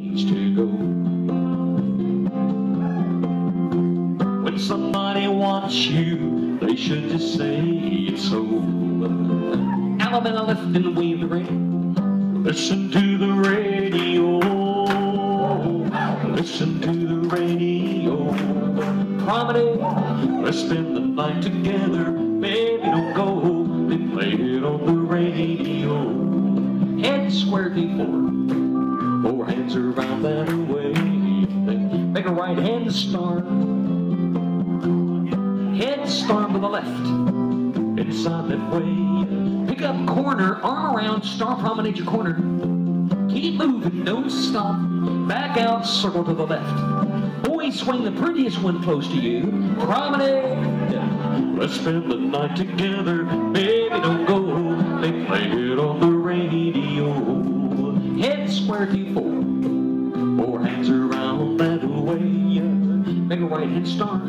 to go. When somebody wants you, they should just say it's over. Allemande left wave the ring. Listen to the radio. Listen to the radio. Promenade. Let's spend the night together. Baby, don't go. They play it on the radio. Head square before. Four hands around that way. Make a right hand start. Head start with the left. Inside that way. Pick up corner, arm around, star promenade your corner. Keep moving, don't stop. Back out, circle to the left. Boy, swing the prettiest one close to you. Promenade. Let's spend the night together. Baby, don't go. They play it on the radio. Head square to four. Four hands around that way. Make a right hand start.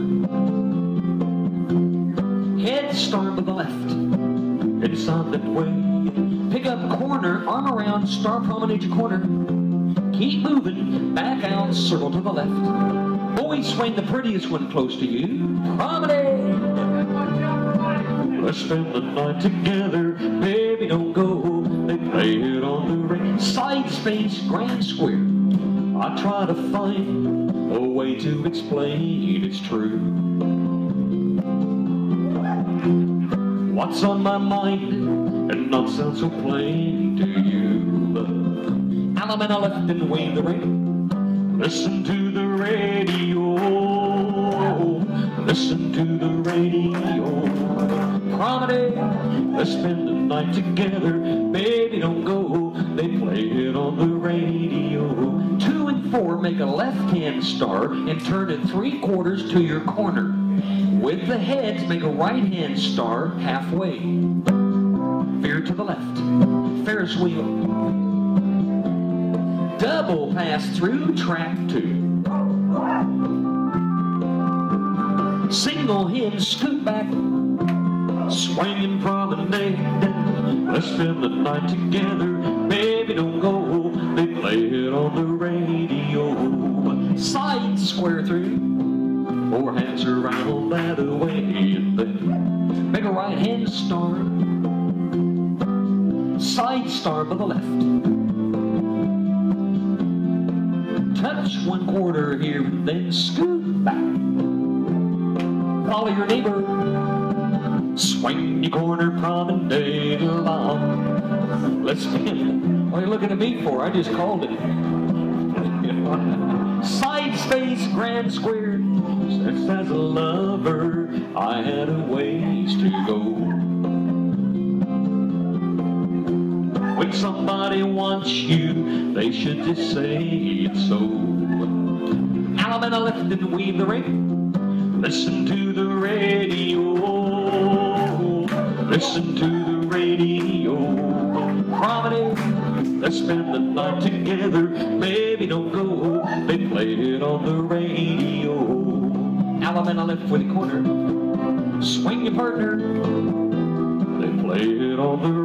Head start with the left. Inside that way. Pick up corner, arm around, star promenade your corner. Keep moving, back out, circle to the left. Always swing the prettiest one close to you. Promenade. Let's spend the night together, space, grand square. I try to find a way to explain it's true. What's on my mind and not sound so plain to you? Allemande left and wave the ring. Listen to the radio. Listen to the radio. Promenade. Let's spend the night together. Baby, don't go. They play it on the radio. Two and four make a left-hand star and turn it three quarters to your corner. With the heads, make a right-hand star halfway. Veer to the left. Ferris wheel. Double pass through track two. Single hinge, scoot back. Swinging promenade. Let's spend the night together. Baby, don't go. They play it on the radio. Side square through. Four hands around that way. Make a right hand star. Side star by the left. Touch one quarter here then scoot back. Follow your neighbor. Swing your corner promenade along. Let's. What are you looking at me for? I just called it. Side space, grand square. Since as a lover, I had a ways to go. When somebody wants you, they should just say it's so. Allemande left and weave the ring. Listen to the radio. Listen to the radio. Promenade. Let's spend the night together. Baby, don't go. They play it on the radio. Allemande left with the corner. Swing your partner. They play it on the radio.